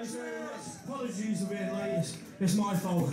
Thanks very much. Apologies for being late. It's, it's my fault.